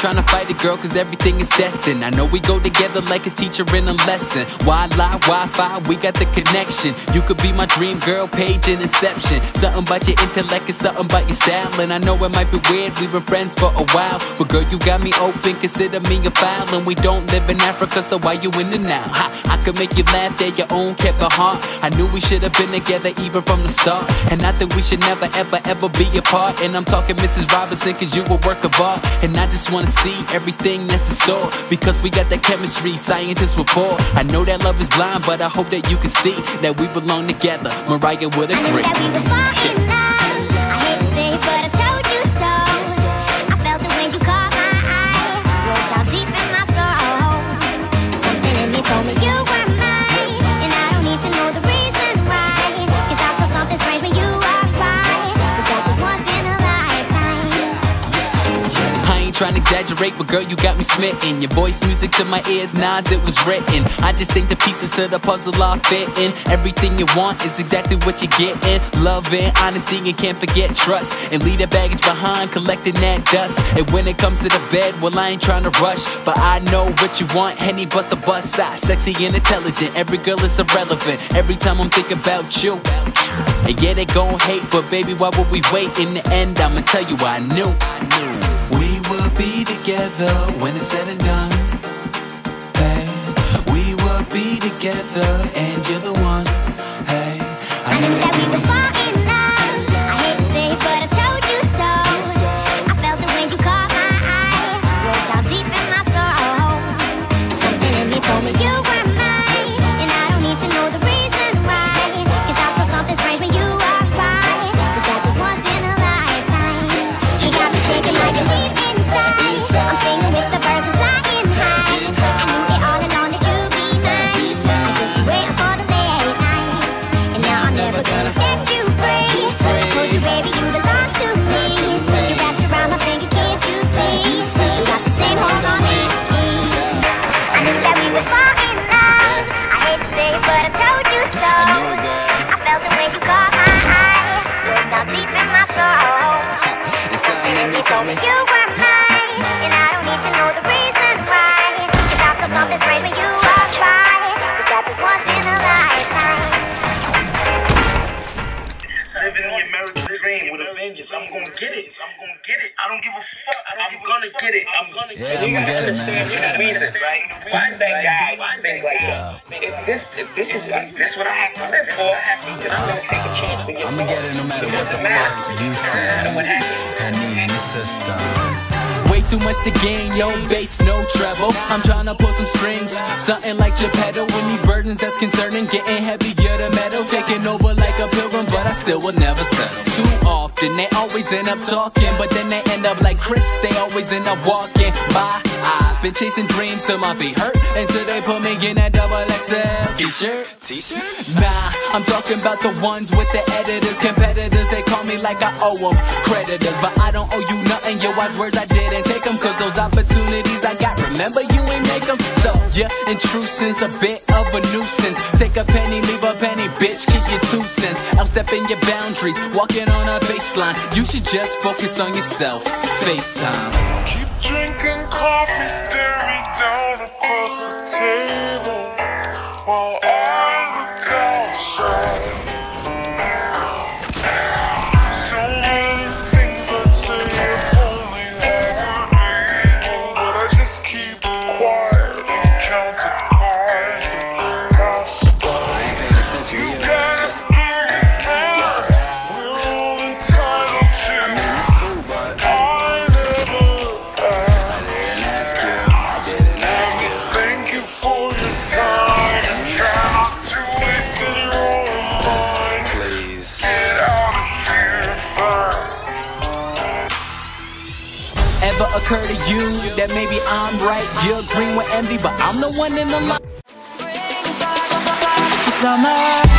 trying to fight it, girl, cause everything is destined. I know we go together like a teacher in a lesson. Why lie, Wi Fi, we got the connection. You could be my dream girl, page in inception. Something about your intellect and something about your style. And I know it might be weird, we've been friends for a while. But girl, you got me open, consider me a foul. And we don't live in Africa, so why you in the Nile? Ha, I could make you laugh, at your own kept a heart. I knew we should have been together even from the start. And I think we should never, ever, ever be apart. And I'm talking Mrs. Robinson, cause you a work of art. And I just wanna see everything that's in store. Because we got that chemistry, scientists rapport. I know that love is blind, but I hope that you can see that we belong together. Mariah would agree. I knew that we would fall in love. I hate to say it, but I told trying to exaggerate, but girl, you got me smitten. Your voice music to my ears, Nas, it was written. I just think the pieces to the puzzle are fitting. Everything you want is exactly what you're getting. Love and honesty, and can't forget trust. And leave that baggage behind, collecting that dust. And when it comes to the bed, well, I ain't trying to rush. But I know what you want, Henny bust a bust side. Sexy and intelligent, every girl is irrelevant. Every time I'm thinking about you. And yeah, they gon' hate, but baby, why would we wait? In the end, I'ma tell you I knew. We will be together when it's said and done. Hey, we will be together, and you're the one. My soul. It's something in me You told me you were mine, and I don't need to know the reason I don't give a fuck. I'm gonna get it. I'm gonna Yeah, get I'm it. gonna get it, man. the reason, right? Why that guy think like that? If this, if this is what, this what I have to live for, then I'm gonna take a chance to get I'ma get it no matter what the fuck you say. I need your system. Way too much to gain, yo, bass, no treble. I'm trying to pull some strings, something like Geppetto. When these burdens that's concerning, getting heavier the metal, taking over like a pilgrim, but I still will never settle. Too often, they always end up talking, but then they end up like Chris, they always end up walking by. I've been chasing dreams till my feet hurt, until they put me in that double XL t-shirt. T-shirt? Nah, I'm talking about the ones with the editors, competitors. They call me like I owe them creditors, but I don't owe you nothing. Your wise words I didn't take them, cause those opportunities I got. Remember, you ain't make them. So, yeah, intrusion's a bit of a nuisance. Take a penny, leave a penny, bitch. Keep your two cents. Outstep in your boundaries, walking on a baseline. You should just focus on yourself. FaceTime. Keep drinking Ever occur to you that maybe I'm right? You're green with envy, but I'm the one in the line. Summer